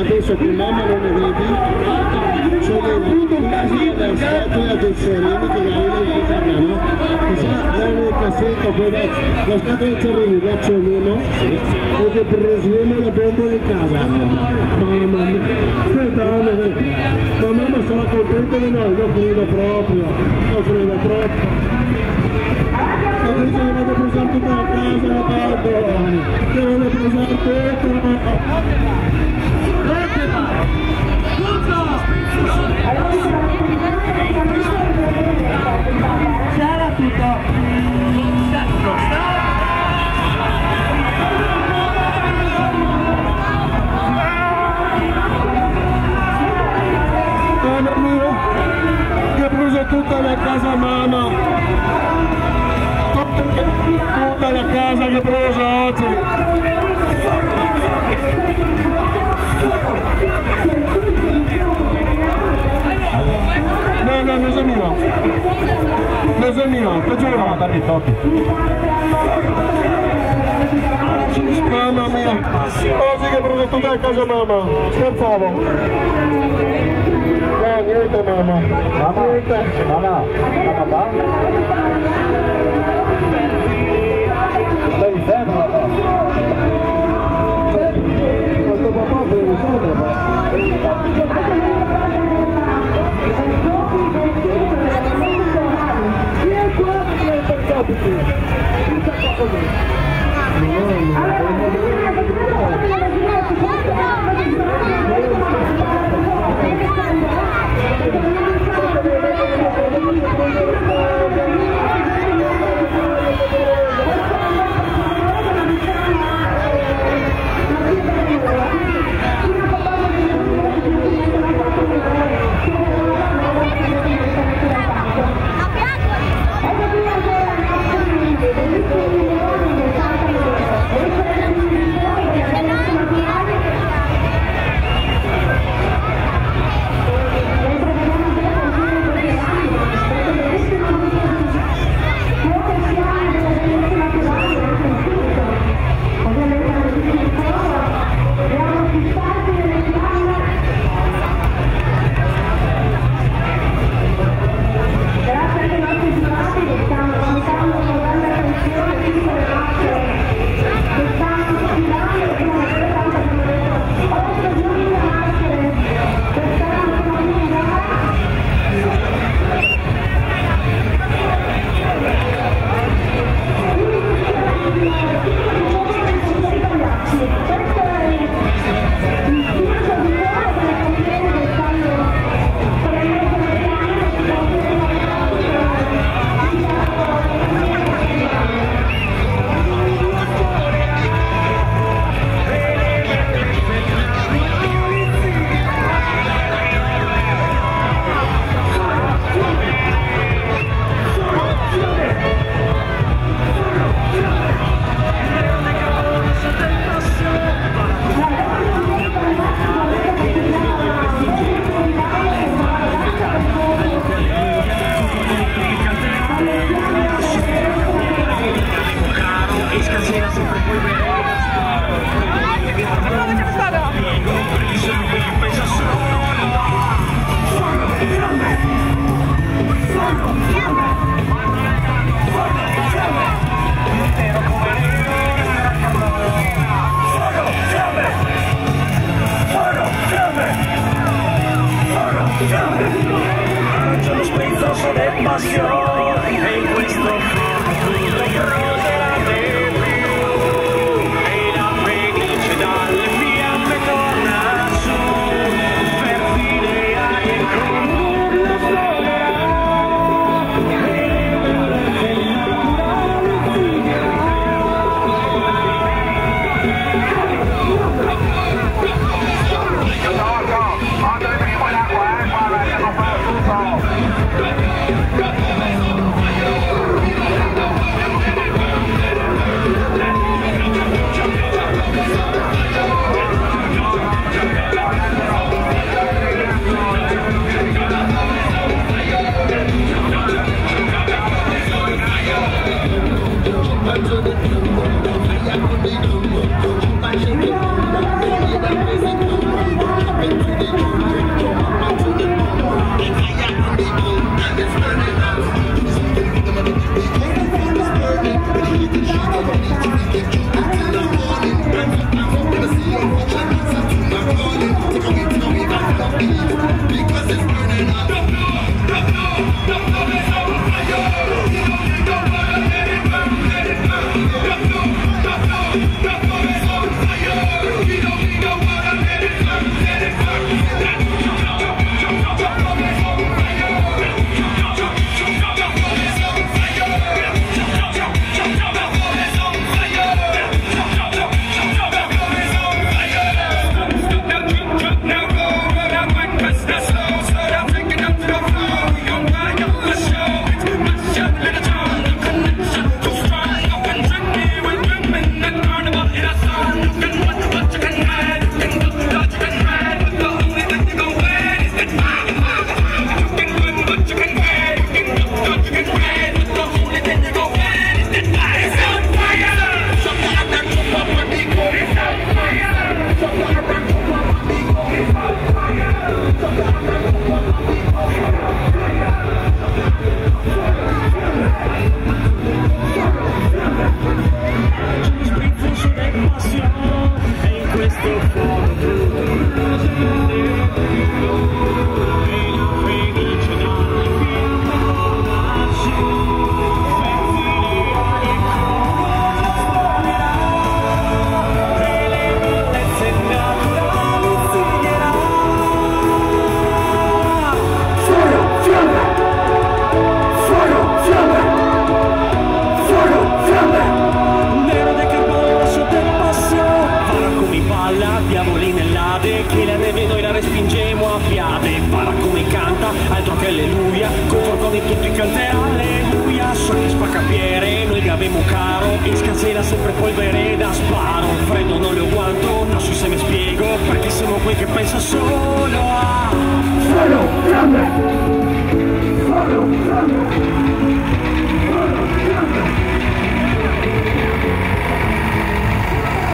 adesso che mamma non ne vedi c'è tutto un casino da statua del sereno che la vede in casa no? che sa dare il cassetto poi la statua del sereno la c'è uno e che presume la bomba in casa. Mamma mia. Aspetta ma mamma sarà contenta di noi? Non frega proprio non frega troppo. Adesso a prendere tutta la casa la barba che vado a prendere tutta C'era No, no, non è mio. Non è mio, ti giuro. Mamma mia, oggi che ha preso tutta la casa mamma. Scherzavo. No, niente mamma. Mamma, niente. Mamma, mamma, Stai fermo. Questo papà per risolvere. Thank you. che la neve noi la respingiamo a fiate para come canta altro che alleluia con forconi tutti i canterà alleluia so che spaccapiere noi che abbiamo caro in scansela sempre polvere da sparo freddo non lo guanto nasci se mi spiego perché siamo quei che pensa solo a solo grande solo grande solo grande